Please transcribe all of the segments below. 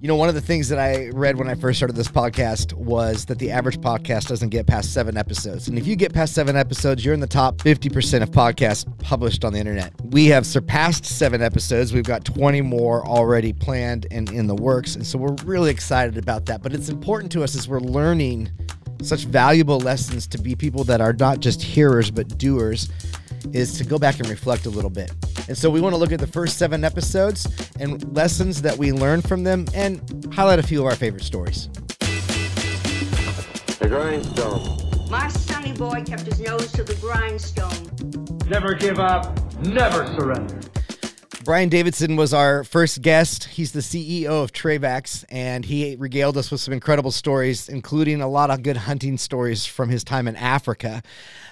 You know, one of the things that I read when I first started this podcast was that the average podcast doesn't get past seven episodes. And if you get past seven episodes, you're in the top 50% of podcasts published on the internet. We have surpassed seven episodes. We've got 20 more already planned and in the works. And so we're really excited about that. But it's important to us as we're learning such valuable lessons to be people that are not just hearers, but doers is to go back and reflect a little bit. And so we want to look at the first seven episodes and lessons that we learned from them and highlight a few of our favorite stories. The grindstone. My sonny boy kept his nose to the grindstone. Never give up, never surrender. Brian Davidson was our first guest. He's the CEO of Trayvax, and he regaled us with some incredible stories, including a lot of good hunting stories from his time in Africa.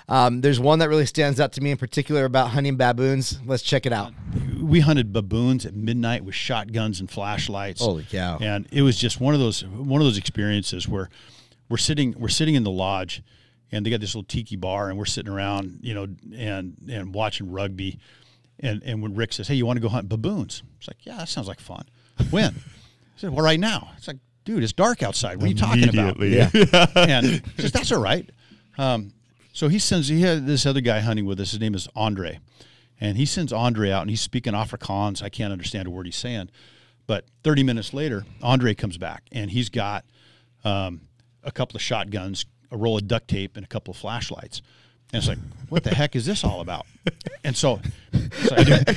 Um, there's one that really stands out to me in particular about hunting baboons. Let's check it out. We hunted baboons at midnight with shotguns and flashlights. Holy cow! And it was just one of those one of those experiences where we're sitting we're sitting in the lodge, and they got this little tiki bar, and we're sitting around, you know, and and watching rugby and and when Rick says, "Hey, you want to go hunt baboons?" It's like, "Yeah, that sounds like fun." When? I said, "Well, right now." It's like, "Dude, it's dark outside. What are you talking about?" Yeah. and he says, "That's all right." Um, so he sends he had this other guy hunting with us. His name is Andre, and he sends Andre out, and he's speaking Afrikaans. I can't understand a word he's saying, but 30 minutes later, Andre comes back, and he's got um, a couple of shotguns, a roll of duct tape, and a couple of flashlights. And it's like, what the heck is this all about? And so, so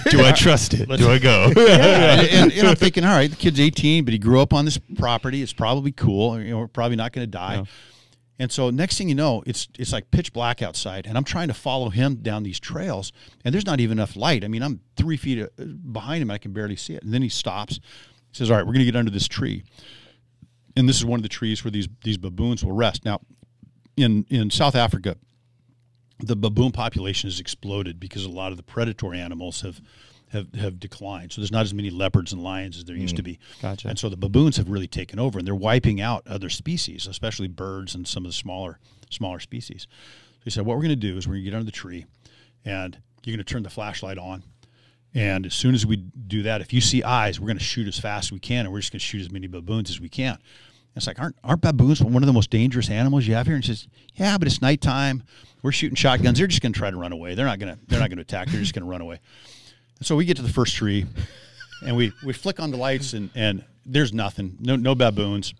Do I trust it? Let's- Do I go? yeah, and, and I'm thinking, all right, the kid's 18, but he grew up on this property. It's probably cool. You know, we're probably not going to die. And so next thing you know, it's it's like pitch black outside, and I'm trying to follow him down these trails, and there's not even enough light. I mean, I'm three feet uh, behind him, I can barely see it. And then he stops, he says, "All right, we're going to get under this tree." And this is one of the trees where these these baboons will rest. Now, in in South Africa, the baboon population has exploded because a lot of the predatory animals have have, have declined. So there's not as many leopards and lions as there used to mm. be. Gotcha. And so the baboons have really taken over, and they're wiping out other species, especially birds and some of the smaller smaller species. So he said, what we're going to do is we're going to get under the tree, and you're going to turn the flashlight on. And as soon as we do that, if you see eyes, we're going to shoot as fast as we can, and we're just going to shoot as many baboons as we can. It's like, aren't, aren't baboons one of the most dangerous animals you have here? And he says, yeah, but it's nighttime. We're shooting shotguns. They're just going to try to run away. They're not going to. They're not going to attack. They're just going to run away. And so we get to the first tree, and we we flick on the lights, and and there's nothing. No no baboons.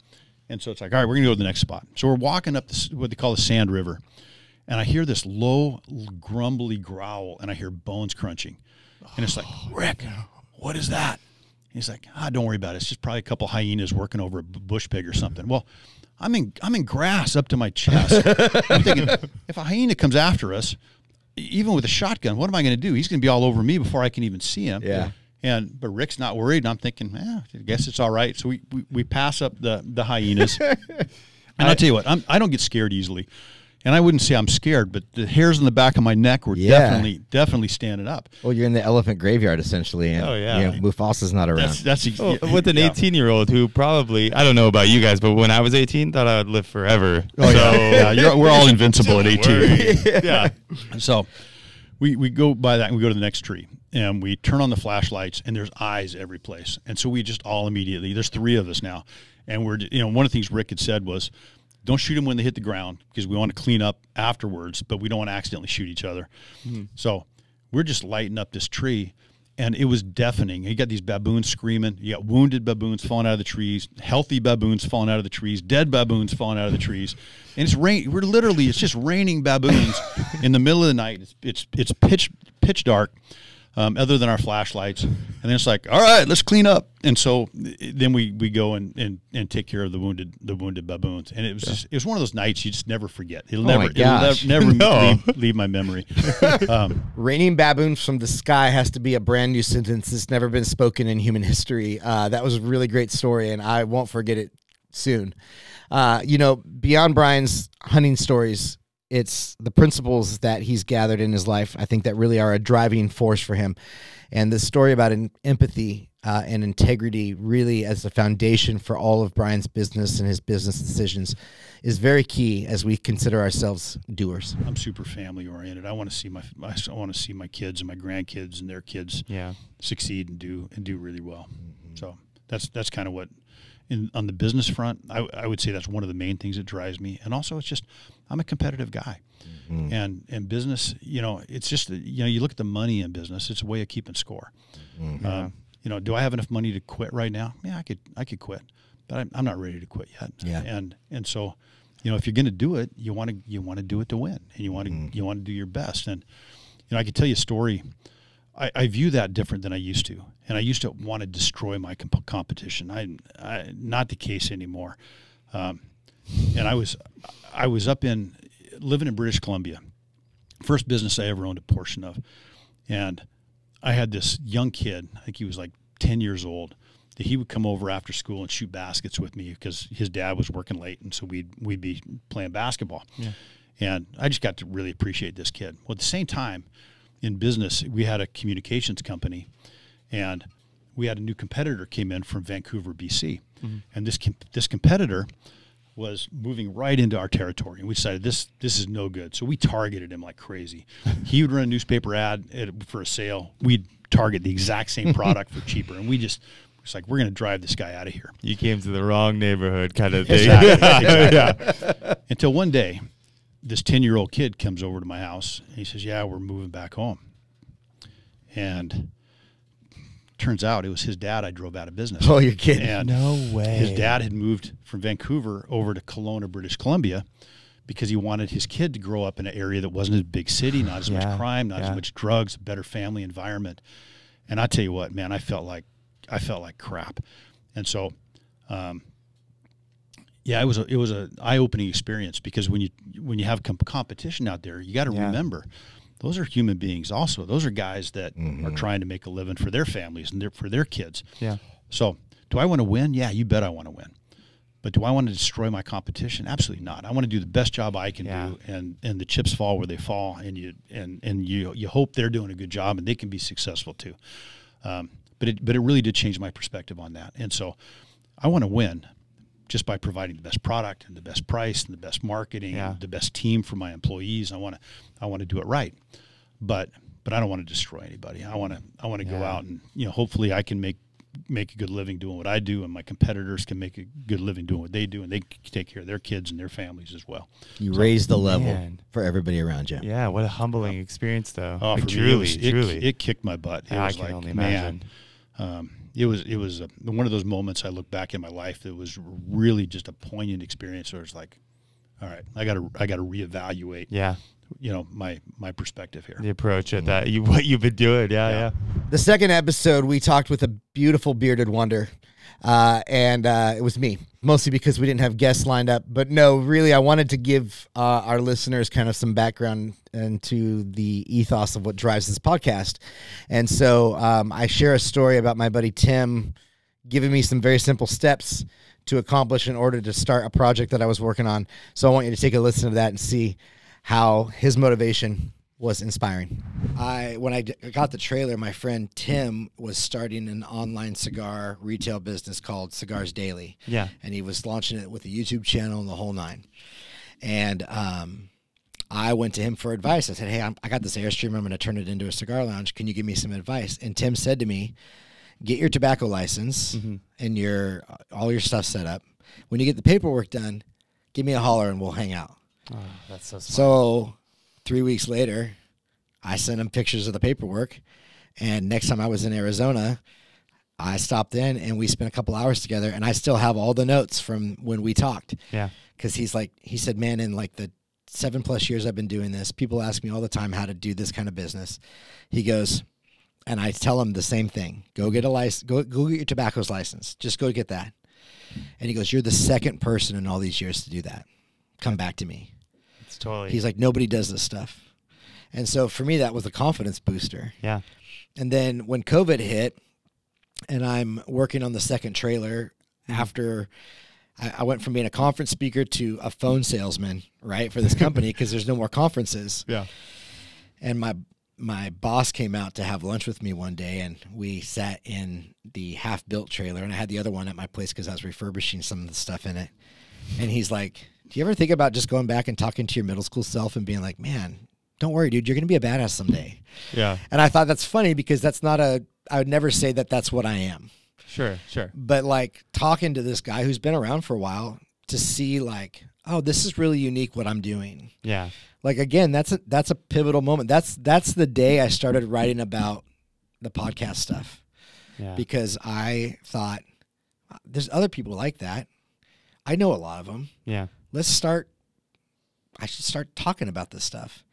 And so it's like, all right, we're going to go to the next spot. So we're walking up this, what they call the Sand River, and I hear this low, grumbly growl, and I hear bones crunching, and it's like, oh, Rick, what is that? He's like, ah, don't worry about it. It's just probably a couple hyenas working over a bush pig or something. Well, I'm in I'm in grass up to my chest. I'm thinking, if a hyena comes after us, even with a shotgun, what am I going to do? He's going to be all over me before I can even see him. Yeah. And but Rick's not worried, and I'm thinking, eh, I guess it's all right. So we, we, we pass up the the hyenas, and I, will tell you what, I'm, I don't get scared easily, and I wouldn't say I'm scared, but the hairs on the back of my neck were Yeah. definitely definitely standing up. Well, you're in the elephant graveyard essentially, and Oh, yeah. you know, Mufasa's not around. That's that's ex- Oh, yeah, with an yeah. 18 year old who probably I don't know about you guys, but when I was 18, thought I would live forever. Oh yeah, yeah. You're, we're all invincible at 18. yeah. So we, we go by that and we go to the next tree and we turn on the flashlights and there's eyes every place. And so we just all immediately, there's three of us now. And we're, you know, one of the things Rick had said was, don't shoot them when they hit the ground because we want to clean up afterwards, but we don't want to accidentally shoot each other. Mm-hmm. So we're just lighting up this tree and it was deafening. You got these baboons screaming. You got wounded baboons falling out of the trees, healthy baboons falling out of the trees, dead baboons falling out of the trees, and it's rain. We're literally it's just raining baboons in the middle of the night. It's it's it's pitch pitch dark, um, other than our flashlights, and then it's like, all right, let's clean up. And so then we we go and, and, and take care of the wounded the wounded baboons, and it was just, it was one of those nights you just never forget. It'll Oh never it'll never No. leave, leave my memory. Um, Raining baboons from the sky has to be a brand new sentence that's never been spoken in human history. Uh, that was a really great story, and I won't forget it soon. Uh, you know, beyond Brian's hunting stories, it's the principles that he's gathered in his life. I think that really are a driving force for him. And the story about an empathy uh, and integrity, really as a foundation for all of Brian's business and his business decisions, is very key as we consider ourselves doers. I'm super family oriented. I want to see my I want to see my kids and my grandkids and their kids Yeah. succeed and do and do really well. So that's that's kind of what in on the business front, I, I would say that's one of the main things that drives me. And also, it's just I'm a competitive guy, mm-hmm. and and business, you know, it's just you know, you look at the money in business, it's a way of keeping score. Mm-hmm. Um, you know, do I have enough money to quit right now? Yeah, I could I could quit, but I'm, I'm not ready to quit yet. Yeah. and and so, you know, if you're going to do it, you want to you want to do it to win, and you want to mm-hmm. you want to do your best. And you know, I could tell you a story. I, I view that different than I used to, and I used to want to destroy my comp- competition. I, I not the case anymore. Um, and I was I was up in living in British Columbia. First business I ever owned a portion of, and I had this young kid. I think he was like ten years old. That he would come over after school and shoot baskets with me because his dad was working late, and so we'd we'd be playing basketball. Yeah. And I just got to really appreciate this kid. Well, at the same time, in business, we had a communications company, and we had a new competitor came in from Vancouver, BC, mm-hmm. and this com- this competitor was moving right into our territory, and we decided this this is no good. So we targeted him like crazy. he would run a newspaper ad at, for a sale. We'd target the exact same product for cheaper, and we just it's like we're going to drive this guy out of here. You came to the wrong neighborhood, kind of thing. Exactly, exactly. Until one day, this 10 year old kid comes over to my house and he says, Yeah, we're moving back home. And turns out it was his dad I drove out of business. Oh, you're kidding. And No way. his dad had moved from Vancouver over to Kelowna, British Columbia, because he wanted his kid to grow up in an area that wasn't a big city, not as Yeah, much crime, not yeah. as much drugs, a better family environment. And I tell you what, man, I felt like I felt like crap. And so, um, yeah, it was a, it was a eye opening experience because when you when you have com- competition out there, you got to Yeah. remember those are human beings. Also, those are guys that are trying to make a living for their families and their, for their kids. Yeah. So, do I want to win? Yeah, you bet I want to win. But do I want to destroy my competition? Absolutely not. I want to do the best job I can Yeah. do, and and the chips fall where they fall, and you and and you you hope they're doing a good job and they can be successful too. Um, but it but it really did change my perspective on that, and so I want to win just by providing the best product and the best price and the best marketing Yeah. and the best team for my employees. I want to I want to do it right, but but I don't want to destroy anybody. I want to I want to go out and you know hopefully I can make make a good living doing what I do, and my competitors can make a good living doing what they do, and they can take care of their kids and their families as well. You raise the level Man. for everybody around you. Yeah, what a humbling experience, though. Oh, Like, for me, truly, it, was, it, truly. it kicked my butt. It Yeah, I was can like, only man, imagine. Um, it was it was a, one of those moments I look back in my life that was really just a poignant experience. Where it's like, all right, I got to I got to reevaluate, yeah, you know, my my perspective here. the approach at that, you what you've been doing. Yeah, yeah. The second episode, we talked with a beautiful bearded wonder, uh, and uh, it was me, mostly because we didn't have guests lined up. But no, really, I wanted to give uh, our listeners kind of some background into the ethos of what drives this podcast. And so um, I share a story about my buddy Tim giving me some very simple steps to accomplish in order to start a project that I was working on. So I want you to take a listen to that and see how his motivation was inspiring. I when I d- got the trailer, my friend Tim was starting an online cigar retail business called Cigars Daily. Yeah. and he was launching it with a YouTube channel and the whole nine. And um, I went to him for advice. I said, "Hey, I'm, I got this Airstream. I'm going to turn it into a cigar lounge. Can you give me some advice?" And Tim said to me, "Get your tobacco license and your all your stuff set up. When you get the paperwork done, give me a holler and we'll hang out." That's so smart. So, three weeks later, I sent him pictures of the paperwork. And next time I was in Arizona, I stopped in and we spent a couple hours together. And I still have all the notes from when we talked. yeah, Because he's like, he said, man, in like the seven plus years I've been doing this, people ask me all the time how to do this kind of business. He goes, and I tell him the same thing go get a license, go, go get your tobacco's license. Just go get that. And he goes, You're the second person in all these years to do that. Come back to me. Totally. He's like, nobody does this stuff. And so for me, that was a confidence booster. yeah, And then when COVID hit, and I'm working on the second trailer mm-hmm. after I, I went from being a conference speaker to a phone salesman, right, for this company because there's no more conferences. yeah. And my my boss came out to have lunch with me one day, and we sat in the half built trailer, and I had the other one at my place because I was refurbishing some of the stuff in it. And he's like, "Do you ever think about just going back and talking to your middle school self and being like, man, don't worry, dude, you're gonna be a badass someday." Yeah. And I thought that's funny because that's not a. I would never say that that's what I am. Sure, sure. But like talking to this guy who's been around for a while to see like, oh, this is really unique what I'm doing. Yeah. Like again, that's a that's a pivotal moment. That's that's the day I started writing about the podcast stuff Yeah. because I thought there's other people like that. I know a lot of them. yeah. Let's start. I should start talking about this stuff.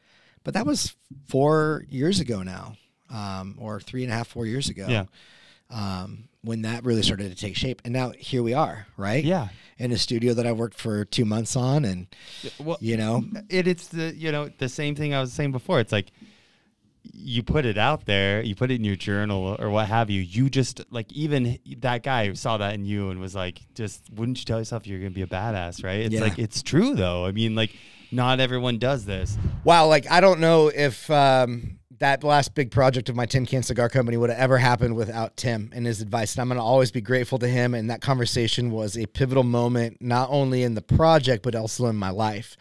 But that was four years ago now, um, or three and a half, four years ago. Yeah. Um, when that really started to take shape, and now here we are, right? Yeah. In a studio that I worked for two months on, and Well, you know, it, it's the you know the same thing I was saying before. It's like you put it out there, you put it in your journal or what have you. You just like even that guy saw that in you and was like, just wouldn't you tell yourself you're gonna be a badass, right? It's Yeah. like it's true though. I mean, like not everyone does this. Wow, like I don't know if um, that last big project of my Tin Can Cigar Company would have ever happened without Tim and his advice. And I'm going to always be grateful to him. And that conversation was a pivotal moment, not only in the project, but also in my life.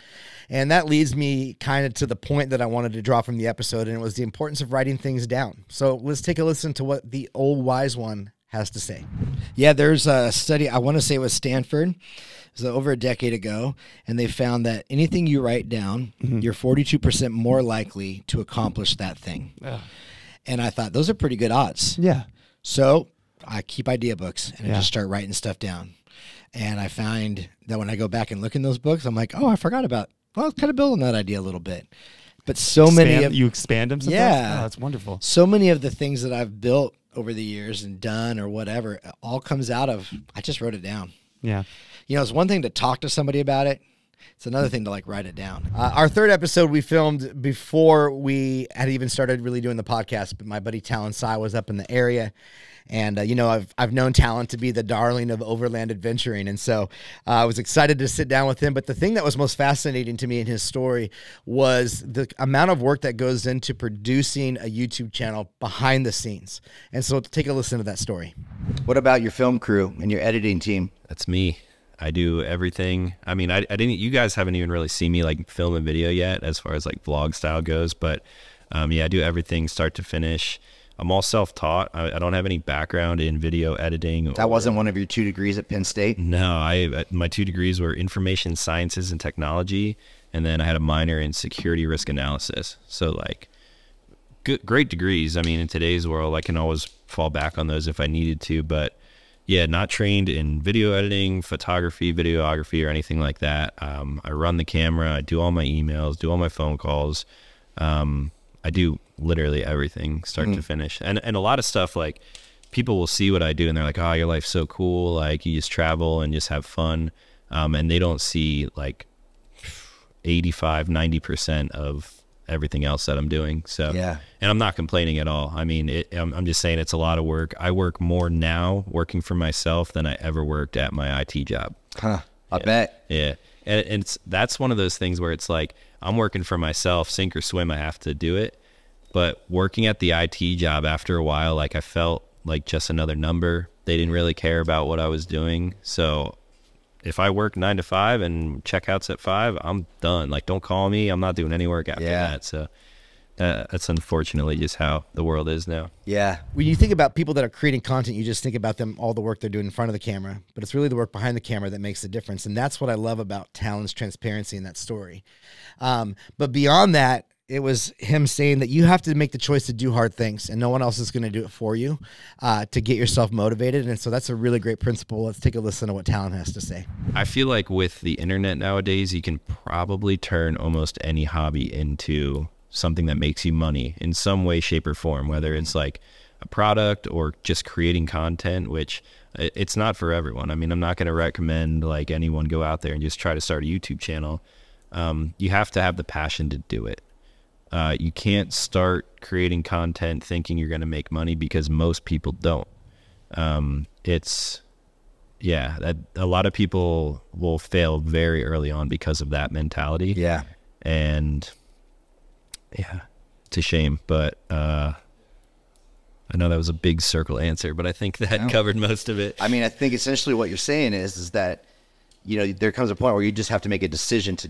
And that leads me kind of to the point that I wanted to draw from the episode, and it was the importance of writing things down. So let's take a listen to what the old wise one has to say. Yeah, there's a study, I want to say it was Stanford. Was over a decade ago, and they found that anything you write down, mm-hmm. you're 42% more likely to accomplish that thing. And I thought, those are pretty good odds. Yeah. So I keep idea books and I just start writing stuff down. And I find that when I go back and look in those books, I'm like, oh, I forgot about, well, I was kind of building that idea a little bit. But so many of you expand them. Sometimes? Yeah. oh, that's wonderful. so many of the things that I've built over the years and done or whatever all comes out of I just wrote it down. Yeah. You know, it's one thing to talk to somebody about it. It's another thing to like write it down. Uh, our third episode we filmed before we had even started really doing the podcast. But my buddy Talon Sai was up in the area, and uh, you know I've I've known Talon to be the darling of overland adventuring, and so uh, I was excited to sit down with him. But the thing that was most fascinating to me in his story was the amount of work that goes into producing a YouTube channel behind the scenes. And so take a listen to that story. What about your film crew and your editing team? That's me. I do everything. I mean, I, I didn't. You guys haven't even really seen me like film and video yet, as far as like vlog style goes. But um, yeah, I do everything start to finish. I'm all self-taught. I, I don't have any background in video editing. That wasn't one of your two degrees at Penn State. No, I my two degrees were information sciences and technology, and then I had a minor in security risk analysis. So like, good, great degrees. I mean, in today's world, I can always fall back on those if I needed to. But yeah, not trained in video editing, photography, videography, or anything like that. Um, I run the camera. I do all my emails, do all my phone calls. Um, I do literally everything, start to finish, and and a lot of stuff like people will see what I do and they're like, "Oh, your life's so cool! Like you just travel and just have fun," um, and they don't see like 85, 90 percent of everything else that I'm doing. So Yeah. and I'm not complaining at all. I mean, it, I'm, I'm just saying it's a lot of work. I work more now working for myself than I ever worked at my IT job. Huh. I bet. Yeah, and, and it's that's one of those things where it's like I'm working for myself, sink or swim. I have to do it. But working at the IT job after a while, like I felt like just another number. They didn't really care about what I was doing. So if I work nine to five and checkouts at five, I'm done. Like, don't call me. I'm not doing any work after Yeah. that. So uh, that's unfortunately just how the world is now. Yeah. when you think about people that are creating content, you just think about them all the work they're doing in front of the camera, but it's really the work behind the camera that makes the difference, and that's what I love about Talon's transparency in that story. Um, but beyond that, it was him saying that you have to make the choice to do hard things, and no one else is going to do it for you uh, to get yourself motivated. And so that's a really great principle. Let's take a listen to what Talon has to say. I feel like with the internet nowadays, you can probably turn almost any hobby into something that makes you money in some way, shape, or form, whether it's like a product or just creating content, which it's not for everyone. I mean, I'm not going to recommend like anyone go out there and just try to start a YouTube channel. Um, you have to have the passion to do it. Uh, you can't start creating content thinking you're going to make money because most people don't. Um, it's yeah, that a lot of people will fail very early on because of that mentality. Yeah. And yeah, it's a shame, but uh I know that was a big circle answer, but I think that No. covered most of it. I mean, I think essentially what you're saying is is that you know there comes a point where you just have to make a decision to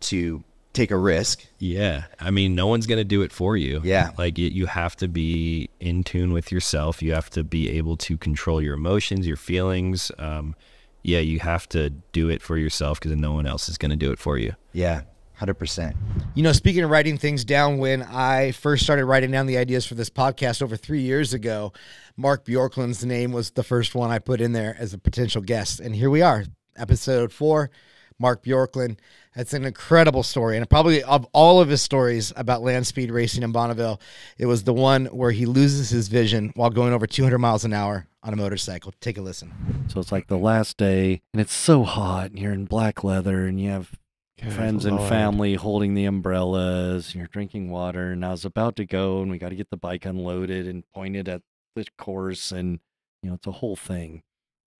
to take a risk. Yeah. I mean, no one's going to do it for you. Yeah. Like it, you have to be in tune with yourself. You have to be able to control your emotions, your feelings. Um, yeah, you have to do it for yourself because no one else is going to do it for you. Yeah, hundred percent. You know, speaking of writing things down, when I first started writing down the ideas for this podcast over three years ago, Mark Bjorklund's name was the first one I put in there as a potential guest. And here we are, episode four. Mark Bjorklund. That's an incredible story. And probably of all of his stories about land speed racing in Bonneville, it was the one where he loses his vision while going over 200 miles an hour on a motorcycle. Take a listen. So it's like the last day, and it's so hot, and you're in black leather, and you have Good friends and family holding the umbrellas, and you're drinking water. And I was about to go, and we got to get the bike unloaded and pointed at the course, and you know it's a whole thing.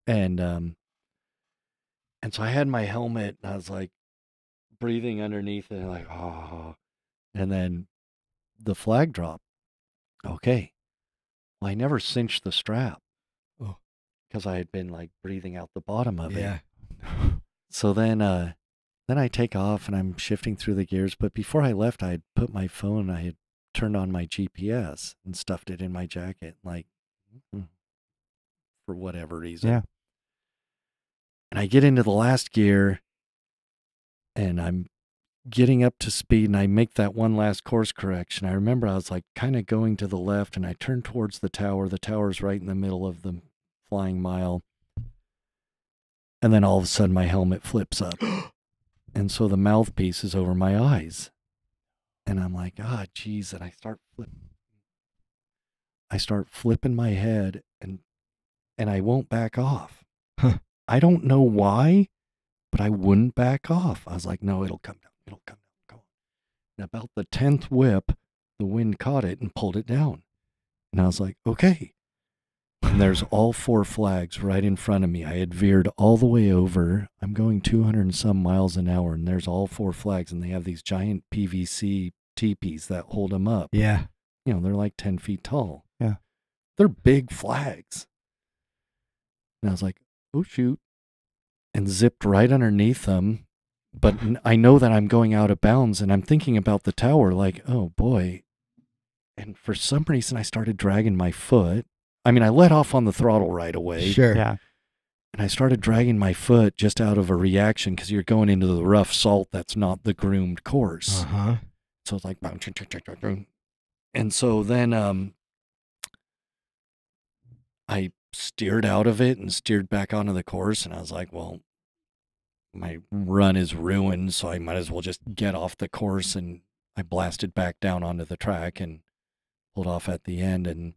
And um, and so I had my helmet, and I was like breathing underneath it, like oh, and then the flag drop. Okay, well I never cinched the strap. Oh. because I had been like breathing out the bottom of it. So then uh then I take off and I'm shifting through the gears, but before I left I had put my phone, I had turned on my GPS and stuffed it in my jacket like for whatever reason. Yeah. And I get into the last gear and I'm getting up to speed and I make that one last course correction. I remember I was like kind of going to the left and I turned towards the tower. The tower's right in the middle of the flying mile. And then all of a sudden my helmet flips up. and so the mouthpiece is over my eyes. And I'm like, ah, geez. And I start flipping. I start flipping my head and and I won't back off. I don't know why, but I wouldn't back off. I was like, no, it'll come down. It'll come down. And about the tenth whip, the wind caught it and pulled it down. And I was like, okay. And there's all four flags right in front of me. I had veered all the way over. I'm going 200 and some miles an hour, and there's all four flags, and they have these giant PVC teepees that hold them up. Yeah. You know, they're like 10 feet tall. Yeah. They're big flags. And I was like, oh, shoot. And zipped right underneath them. But I know that I'm going out of bounds, and I'm thinking about the tower, like, oh boy. And for some reason, I started dragging my foot. I mean, I let off on the throttle right away. Sure. Yeah. And I started dragging my foot just out of a reaction because you're going into the rough salt that's not the groomed course. Uh huh. So it's like, and so then um, I steered out of it and steered back onto the course, and I was like, well, my run is ruined, so I might as well just get off the course. And I blasted back down onto the track and pulled off at the end, and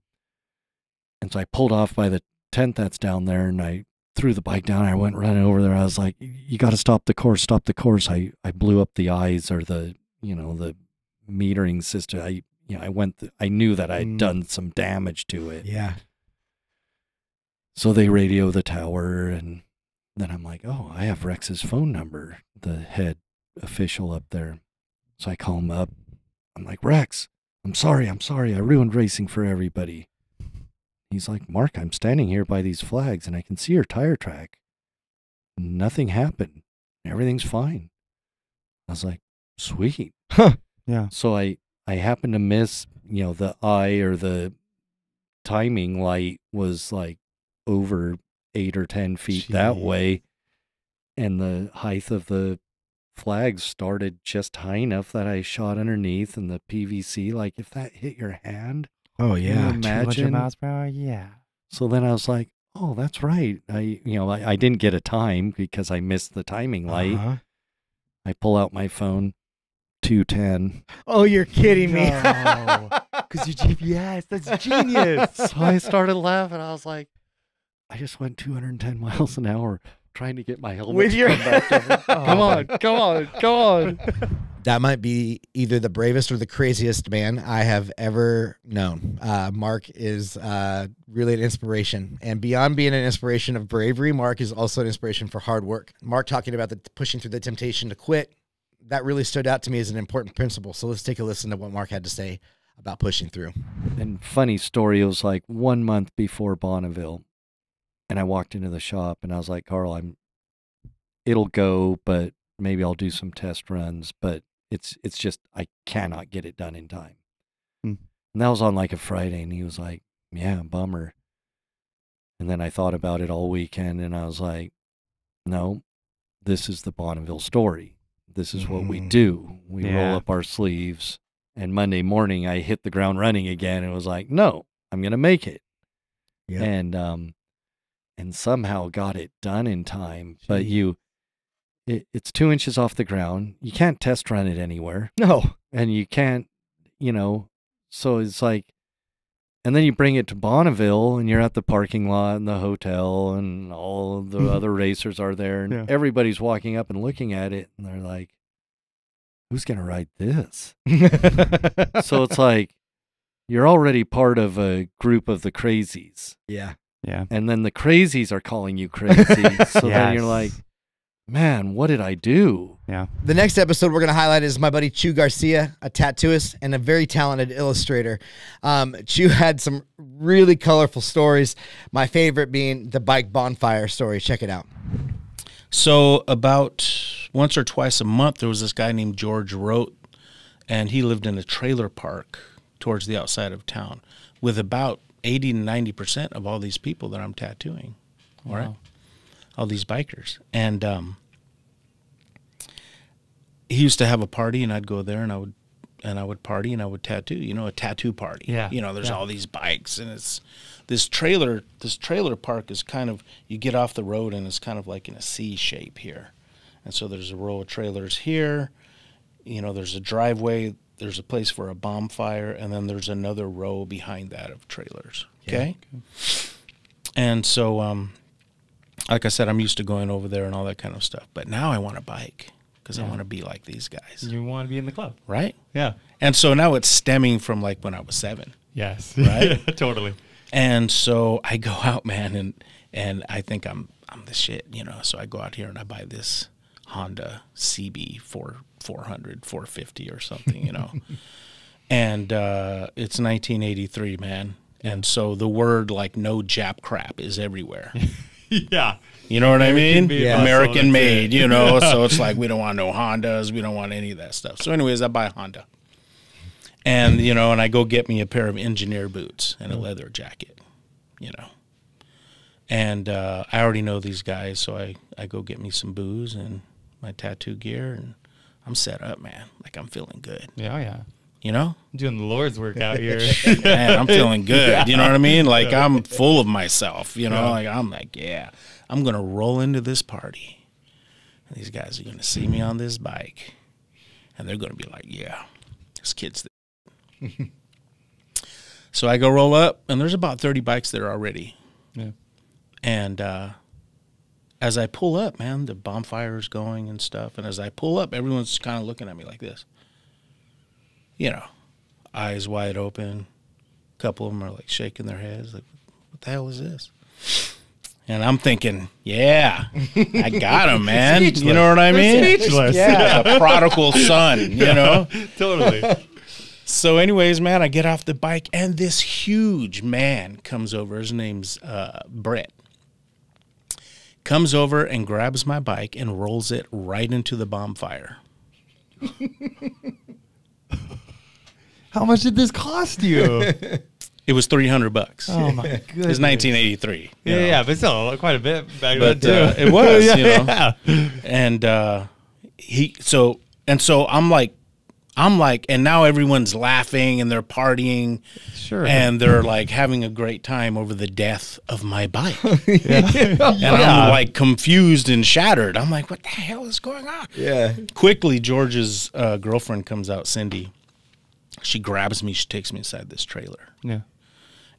and so I pulled off by the tent that's down there, and I threw the bike down. I went running over there. I was like, "You got to stop the course! Stop the course!" I I blew up the eyes or the you know the metering system. I you know I went. th- I knew that I had Mm. done some damage to it. Yeah. So they radio the tower, and then I'm like, "Oh, I have Rex's phone number, the head official up there." So I call him up. I'm like, "Rex, I'm sorry. I'm sorry. I ruined racing for everybody." He's like, Mark, I'm standing here by these flags and I can see your tire track. Nothing happened. Everything's fine. I was like, sweet. Yeah. So I, I happened to miss, you know, the eye or the timing light was like over eight or 10 feet that way. And the height of the flags started just high enough that I shot underneath and the PVC, like if that hit your hand, Oh yeah. 200 imagine miles per hour. Yeah. so then I was like, "Oh, that's right." I, you know, I, I didn't get a time because I missed the timing light. Uh-huh. I pull out my phone, two ten. Oh, you're kidding me. Because your GPS, that's genius. so I started laughing. I was like, "I just went 210 miles an hour trying to get my helmet With your- come back to- Come on, come on, come on!" that might be either the bravest or the craziest man I have ever known. Uh, Mark is uh, really an inspiration, and beyond being an inspiration of bravery, Mark is also an inspiration for hard work. Mark talking about the pushing through the temptation to quit. That really stood out to me as an important principle. So let's take a listen to what Mark had to say about pushing through. And funny story, it was like one month before Bonneville, and I walked into the shop and I was like, Carl, I'm, it'll go, but maybe I'll do some test runs. But it's it's just I cannot get it done in time. Hmm. And that was on like a Friday, and he was like, "Yeah, bummer." And then I thought about it all weekend, and I was like, "No, this is the Bonneville story. This is what we Mm. do. We Yeah. roll up our sleeves." And Monday morning, I hit the ground running again, and was like, "No, I'm gonna make it." Yeah. And um, and somehow got it done in time. But you, it, it's two inches off the ground. You can't test run it anywhere No. and you can't, you know, so it's like, and then you bring it to Bonneville and you're at the parking lot and the hotel and all the other racers are there and Yeah. everybody's walking up and looking at it and they're like, who's going to ride this? so it's like, you're already part of a group of the crazies yeah. Yeah. and then the crazies are calling you crazy. so then you're like, man, what did I do? Yeah. The next episode we're going to highlight is my buddy Chu Garcia, a tattooist and a very talented illustrator. Um, Chu had some really colorful stories. My favorite being the bike bonfire story. Check it out. So about once or twice a month, there was this guy named George Rote, and he lived in a trailer park towards the outside of town with about 80 to 90 percent of all these people that I'm tattooing. All right, all these bikers, and um, he used to have a party, and I'd go there, and I would. And I would party and I would tattoo, you know, a tattoo party. Yeah, You know, there's yeah. all these bikes and it's this trailer this trailer park is kind of you get off the road and it's kind of like in a C shape here. And so there's a row of trailers here. You know, there's a driveway, there's a place for a bonfire, and then there's another row behind that of trailers. Okay. And so um like I said, I'm used to going over there and all that kind of stuff. But now I want a bike because I want to be like these guys. You want to be in the club. Right? Yeah. And so now it's stemming from like when I was seven. Yes. Right? totally. And so I go out, man, and and I think I'm I'm the shit, you know. So I go out here and I buy this Honda CB four 400, 450 or something, you know. and uh, it's 1983, man. And so the word like no Jap crap is everywhere. yeah. You know what I mean? made muscle, American that's made, it. you know. so it's like we don't want no Hondas, we don't want any of that stuff. So, anyways, I buy a Honda, and you know, and I go get me a pair of engineer boots and a leather jacket, you know. And uh, I already know these guys, so I I go get me some booze and my tattoo gear, and I'm set up, man. Like I'm feeling good, Yeah. Oh, yeah. you know. Doing the Lord's work out here. Man, I'm feeling good. You know what I mean? Like I'm full of myself. You know, Yeah. like I'm like, yeah, I'm gonna roll into this party. And these guys are gonna see me on this bike, and they're gonna be like, yeah, this kid's. The so I go roll up, and there's about 30 bikes there already. Yeah. And uh, as I pull up, man, the bonfire's going and stuff. And as I pull up, everyone's kind of looking at me like this. You know, eyes wide open. A couple of them are like shaking their heads, like, what the hell is this? And I'm thinking, yeah, I got him, man. You know what I mean? Speechless. Yeah, the prodigal son, you know? totally. So, anyways, man, I get off the bike and this huge man comes over. His name's uh, Brett. Comes over and grabs my bike and rolls it right into the bonfire. How much did this cost you? It was three hundred bucks. oh my It goodness. was nineteen eighty three. Yeah, yeah, but still quite a bit back But then uh, too. it was, yeah, you know. yeah. and uh, he so and so I'm like, I'm like, and now everyone's laughing and they're partying Sure. and they're like having a great time over the death of my bike. yeah. And I'm like confused and shattered. I'm like, what the hell is going on? Yeah. Quickly, George's uh, girlfriend comes out, Cindy. She grabs me. She takes me inside this trailer. yeah.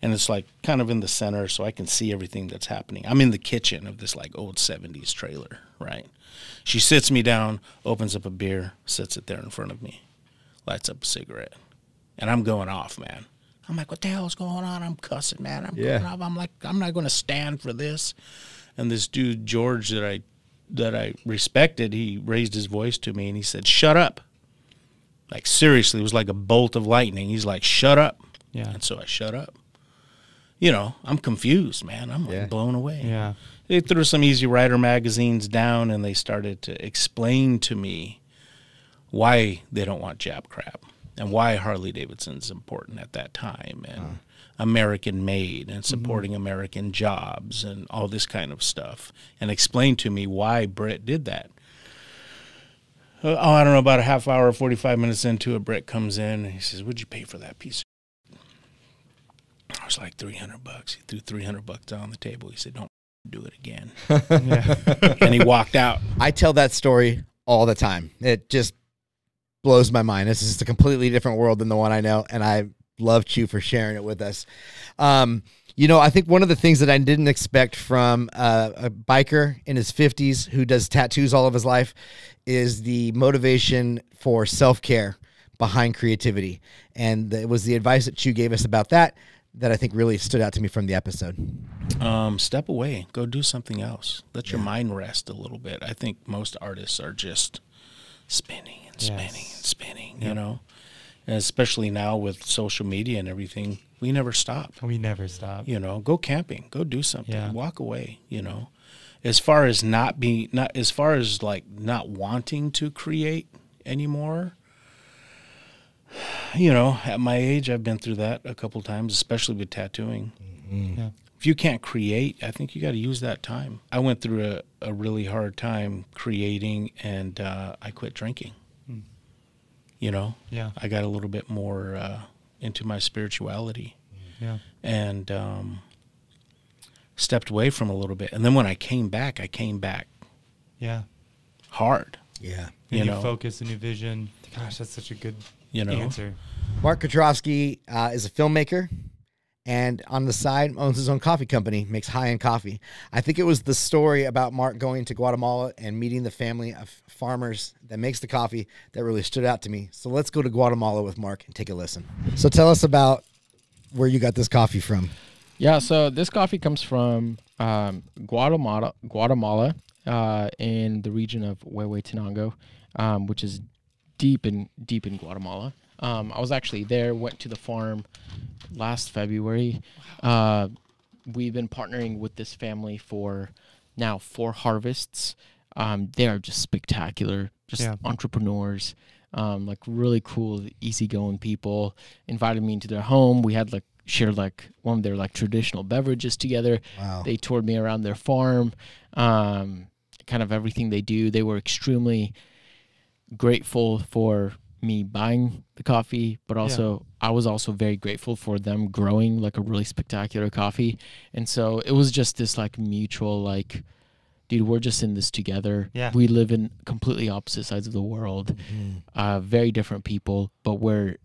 And it's like kind of in the center, so I can see everything that's happening. I'm in the kitchen of this like old 70s trailer, right? She sits me down, opens up a beer, sits it there in front of me, lights up a cigarette. And I'm going off, man. I'm like, what the hell is going on? I'm cussing, man. I'm Yeah. going off. I'm like, I'm not going to stand for this. And this dude George that I that I respected, he raised his voice to me and he said, "Shut up." Like seriously, it was like a bolt of lightning. He's like, "Shut up." Yeah. And so I shut up. You know, I'm confused, man. I'm like Yeah. blown away. Yeah. They threw some Easy Rider magazines down and they started to explain to me why they don't want Jap crap and why Harley Davidson is important at that time and American made and supporting American jobs and all this kind of stuff and explain to me why Brett did that. Uh, oh, I don't know, about a half hour, 45 minutes into it, Brett comes in and he says, What'd you pay for that piece I was like, 300 bucks. He threw 300 bucks on the table. He said, Don't do it again. and he walked out. I tell that story all the time. It just blows my mind. This is a completely different world than the one I know, and I love Chu for sharing it with us. Um, you know, I think one of the things that I didn't expect from uh, a biker in his 50s who does tattoos all of his life is the motivation for self care behind creativity. And it was the advice that Chu gave us about that that I think really stood out to me from the episode. Um, step away, go do something else. Let your mind rest a little bit. I think most artists are just spinning and spinning Yes. and spinning, you know, and especially now with social media and everything, we never stop. We never stop. You know, go camping, go do something, Yeah. walk away, you know. As far as not being, not as far as like not wanting to create anymore, you know, at my age, I've been through that a couple times, especially with tattooing. Mm-hmm. Yeah. If you can't create, I think you got to use that time. I went through a, a really hard time creating, and uh, I quit drinking. You know, Yeah. I got a little bit more uh, into my spirituality Yeah. and um, stepped away from a little bit. And then when I came back, I came back Yeah. hard. Yeah. A You new know. focus, a new vision. Gosh, that's such a good You know. answer. Mark Kotrovsky uh, is a filmmaker and on the side owns his own coffee company, makes high end coffee. I think it was the story about Mark going to Guatemala and meeting the family of farmers that makes the coffee that really stood out to me. So let's go to Guatemala with Mark and take a listen. So tell us about where you got this coffee from. Yeah, so this coffee comes from um, Guatemala, Guatemala, uh, in the region of Huehuetenango, um, which is deep in deep in Guatemala. Um, I was actually there. Went to the farm last February. Uh, we've been partnering with this family for now four harvests. Um, they are just spectacular, just Yeah. entrepreneurs, um, like really cool, easygoing people. Invited me into their home. We had like shared like one of their like traditional beverages together. Wow. They toured me around their farm, um, kind of everything they do. They were extremely grateful for me buying the coffee, but also I was also very grateful for them growing like a really spectacular coffee. And so it was just this like mutual like dude, we're just in this together. Yeah. We live in completely opposite sides of the world. Uh very different people, but we're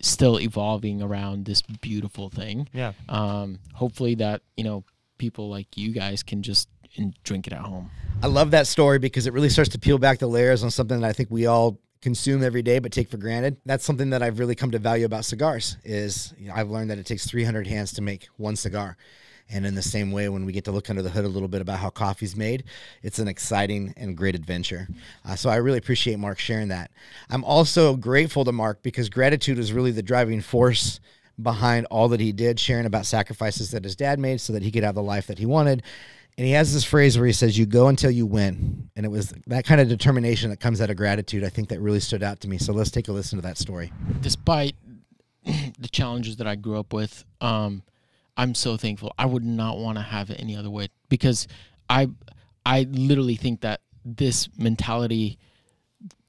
still evolving around this beautiful thing. Yeah. Um hopefully that, you know, people like you guys can just and drink it at home. I love that story because it really starts to peel back the layers on something that I think we all consume every day but take for granted. That's something that I've really come to value about cigars is you know, I've learned that it takes 300 hands to make one cigar. And in the same way, when we get to look under the hood a little bit about how coffee's made, it's an exciting and great adventure. Uh, so I really appreciate Mark sharing that. I'm also grateful to Mark because gratitude is really the driving force behind all that he did, sharing about sacrifices that his dad made so that he could have the life that he wanted. And he has this phrase where he says, You go until you win. And it was that kind of determination that comes out of gratitude, I think, that really stood out to me. So let's take a listen to that story. despite the challenges that I grew up with, um, I'm so thankful. I would not want to have it any other way because I, I literally think that this mentality,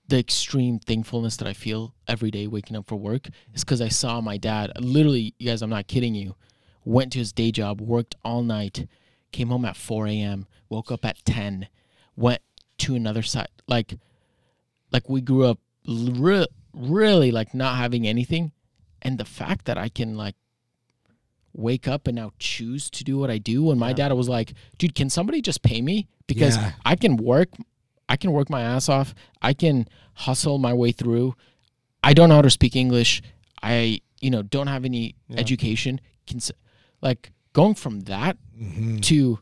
the extreme thankfulness that I feel every day waking up for work is because I saw my dad. Literally, you guys, I'm not kidding you. Went to his day job, worked all night, came home at 4 a.m., woke up at 10, went to another side. Like, like we grew up re- really like not having anything and the fact that i can like wake up and now choose to do what i do when my dad was like dude can somebody just pay me because Yeah. i can work i can work my ass off i can hustle my way through i don't know how to speak english i you know don't have any education can like going from that to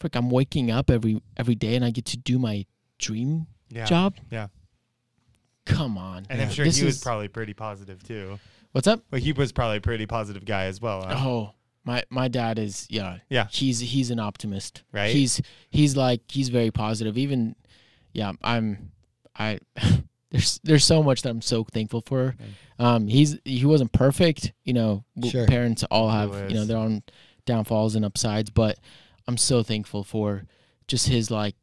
frick i'm waking up every every day and i get to do my dream Yeah. job Yeah. come on And I'm sure This he was is- probably pretty positive too. what's up Well, he was probably a pretty positive guy as well. huh? Oh, my my dad is yeah. Yeah. He's he's an optimist. Right? He's he's like he's very positive. Even yeah, I'm I there's there's so much that I'm so thankful for. Um, he's he wasn't perfect, you know. Sure. Parents all have you know is. their own downfalls and upsides, but I'm so thankful for just his like.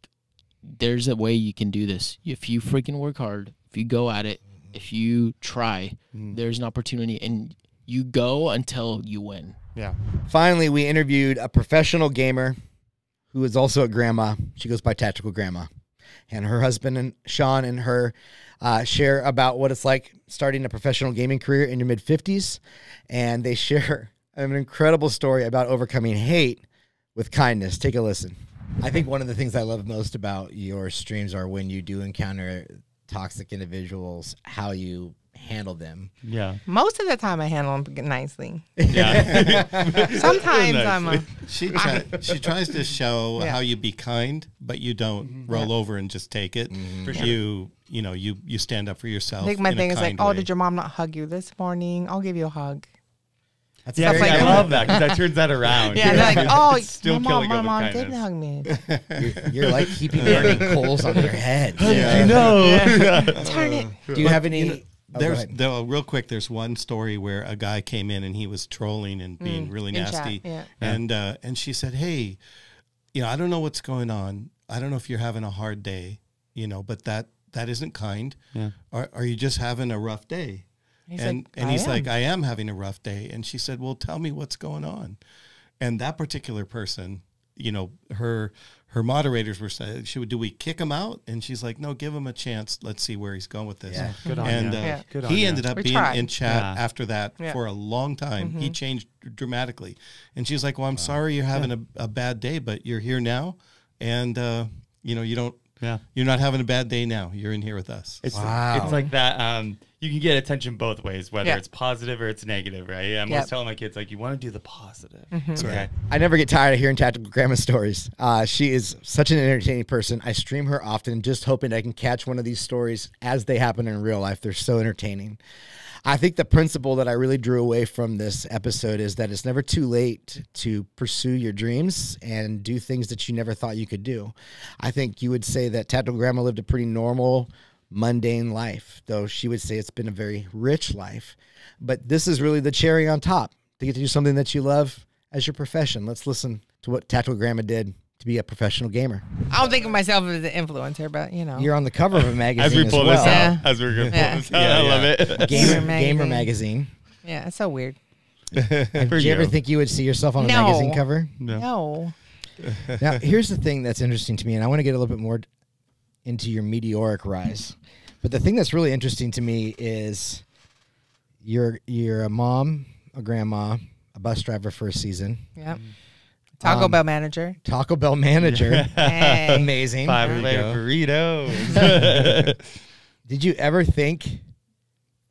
There's a way you can do this if you freaking work hard. If you go at it, if you try, there's an opportunity, and you go until you win. Yeah. Finally, we interviewed a professional gamer who is also a grandma. She goes by Tactical Grandma. And her husband and Sean and her uh, share about what it's like starting a professional gaming career in your mid 50s. And they share an incredible story about overcoming hate with kindness. Take a listen. I think one of the things I love most about your streams are when you do encounter toxic individuals, how you handle them. Yeah. Most of the time, I handle them nicely. Yeah. Sometimes I'm a. She try, she tries to show Yeah. how you be kind, but you don't mm-hmm. roll over and just take it. Mm-hmm. For sure. You you know you you stand up for yourself. I think my in a thing is like, kind oh, did your mom not hug you this morning? I'll give you a hug. That's Yeah, Stuff see, like I love that because that turns that around. Yeah, and they're like, oh, It's still my mom, killing my mom kindness. did hug me. You're, you're like keeping burning coals on your head. Yeah. Turn it. Do you have any? You know, Oh, there's ahead. though real quick. There's one story where a guy came in and he was trolling and being Mm, really in chat, nasty, yeah. and uh, and she said, "Hey, you know, I don't know what's going on. I don't know if you're having a hard day, you know, but that that isn't kind. Yeah. Are are you just having a rough day?" He's and like, and "I he's like, "I am having a rough day." And she said, "Well, tell me what's going on." And that particular person, you know, her her moderators were saying, "She would, do we kick him out?" And she's like, "No, give him a chance. Let's see where he's going with this." Yeah. Good on and ya. uh, Yeah. Good on he ya. ended up We being tried. in chat Yeah. after that Yeah. for a long time. He changed dramatically, and she's like, "Well, I'm sorry you're having a, a bad day, but you're here now, and uh, you know you don't. Yeah. You're not having a bad day now. You're in here with us." It's Wow. it's like that. Um, you can get attention both ways, whether Yeah. it's positive or it's negative, right? I'm Yep. always telling my kids like, you want to do the positive. Okay. I never get tired of hearing Tactical Grandma stories. Uh, she is such an entertaining person. I stream her often, just hoping I can catch one of these stories as they happen in real life. They're so entertaining. I think the principle that I really drew away from this episode is that it's never too late to pursue your dreams and do things that you never thought you could do. I think you would say that Tactical Grandma lived a pretty normal, mundane life, though she would say it's been a very rich life. But this is really the cherry on top to get to do something that you love as your profession. Let's listen to what Tactical Grandma did to be a professional gamer. I don't think of myself as an influencer, but you know. You're on the cover of a magazine As we as pull well. this Yeah. out, as we're gonna pull Yeah. this out, I love it. Gamer, Gamer Gamer magazine. magazine. yeah, it's so weird. Did you ever think you would see yourself on a No. magazine cover? No. No. now, here's the thing that's interesting to me, and I want to get a little bit more into your meteoric rise. But the thing that's really interesting to me is you're you're a mom, a grandma, a bus driver for a season, Yep. Taco Um, Bell manager. Taco Bell manager. Hey. Amazing. Five layer you burritos. Did you ever think,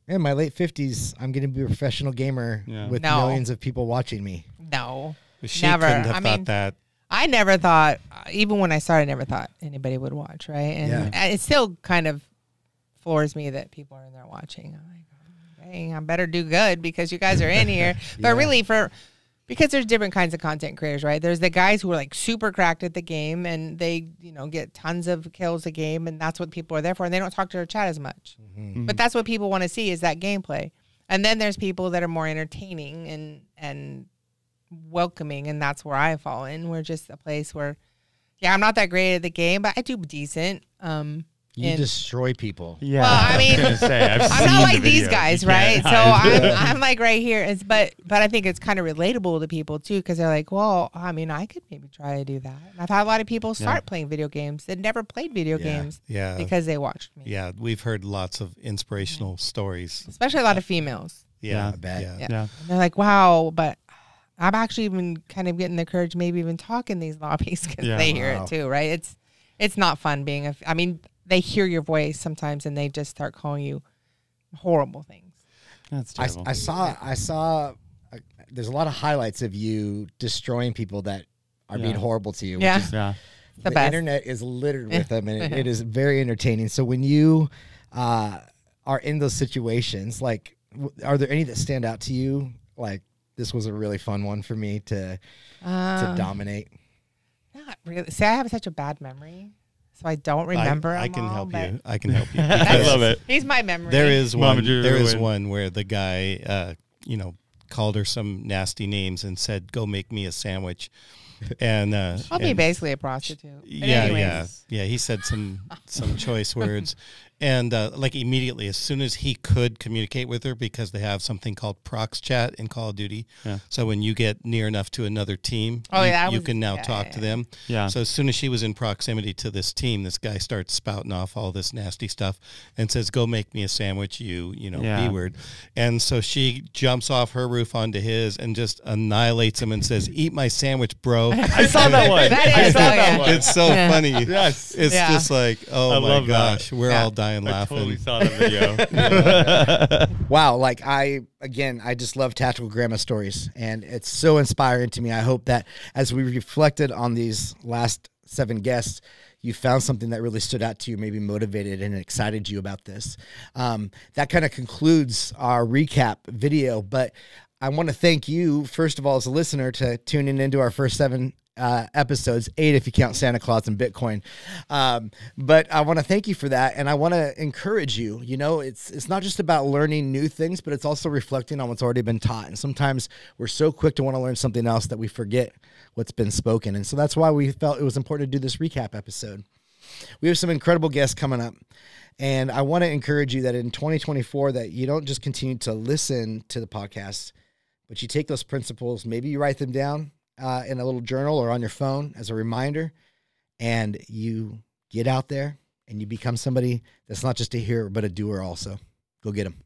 in my late fifties, I'm going to be a professional gamer Yeah. with No. millions of people watching me? No. She Never. couldn't have I thought mean, that. I never thought, uh, even when I started, I never thought anybody would watch, right? And Yeah. it still kind of floors me that people are in there watching. I'm like, oh, dang, I better do good because you guys are in here. But Yeah. really, for because there's different kinds of content creators, right? There's the guys who are like super cracked at the game and they, you know, get tons of kills a game, and that's what people are there for. And they don't talk to their chat as much. But that's what people want to see is that gameplay. And then there's people that are more entertaining and and welcoming, and that's where I fall in. We're just a place where, yeah, I'm not that great at the game, but I do decent. Um, You and- destroy people. Yeah, Well, I mean, gonna say, I've I'm seen not the like these guys, right? can't So. I'm, I'm like right here. It's but but I think it's kind of relatable to people too because they're like, well, I mean, I could maybe try to do that. And I've had a lot of people start playing video games that never played video Yeah. games Yeah. because they watched me. yeah, we've heard lots of inspirational stories. Especially a lot of females. Yeah, Yeah. I yeah. Yeah. Yeah. They're like, wow, but I'm actually even kind of getting the courage, maybe even talking these lobbies because Yeah. they hear Wow. it too, right? It's it's not fun being a. I mean, they hear your voice sometimes and they just start calling you horrible things. That's I, terrible. I saw I saw uh, there's a lot of highlights of you destroying people that are being horrible to you. which Yeah. is- yeah. The the internet is littered with them, and it, it is very entertaining. So when you uh, are in those situations, like, w- are there any that stand out to you? Like, this was a really fun one for me to to Uh, dominate. Not really. See, I have such a bad memory. so I don't remember. I, I can all, help you. I can help you. I love it. He's my memory. There is one. Drew There is win. one where the guy, uh, you know, called her some nasty names and said, "Go make me a sandwich." And uh, I'll be basically a prostitute. But Yeah, yeah, yeah. He said some some choice words, and uh, like immediately, as soon as he could communicate with her, because they have something called prox chat in Call of Duty. Yeah. So when you get near enough to another team, Oh, you, yeah, you was- can now yeah, talk yeah, to yeah. them. Yeah. So as soon as she was in proximity to this team, this guy starts spouting off all this nasty stuff and says, "Go make me a sandwich, you you know Yeah. b word." And so she jumps off her roof onto his and just annihilates him and says, "Eat my sandwich, bro." I saw that one. That I saw oh, that yeah. one. It's so funny. Yes. It's Yeah. just like, oh I my love that. gosh, we're Yeah. all dying I laughing. totally saw that video. Wow, like I again, I just love tactical grandma stories, and it's so inspiring to me. I hope that as we reflected on these last seven guests, you found something that really stood out to you, maybe motivated and excited you about this. Um, that kind of concludes our recap video, but I want to thank you first of all as a listener to tuning into our first seven uh, episodes, eight if you count Santa Claus and Bitcoin. Um, but I want to thank you for that, and I want to encourage you. You know, it's it's not just about learning new things, but it's also reflecting on what's already been taught. And sometimes we're so quick to want to learn something else that we forget what's been spoken. And so that's why we felt it was important to do this recap episode. We have some incredible guests coming up. And I want to encourage you that in 2024 that you don't just continue to listen to the podcast, but you take those principles, maybe you write them down uh, in a little journal or on your phone as a reminder, and you get out there and you become somebody that's not just a hearer, but a doer also. Go get them.